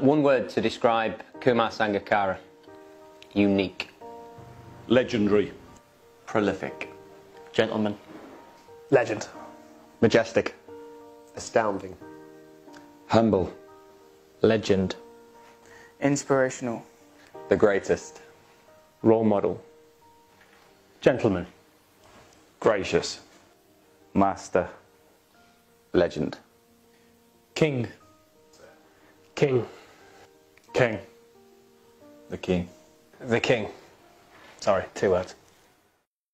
One word to describe Kumar Sangakkara. Unique. Legendary. Prolific. Gentleman. Legend. Majestic. Astounding. Humble. Legend. Inspirational. The greatest. Role model. Gentleman. Gracious. Master. Legend. King. King. King. The king. The king. Sorry, two words.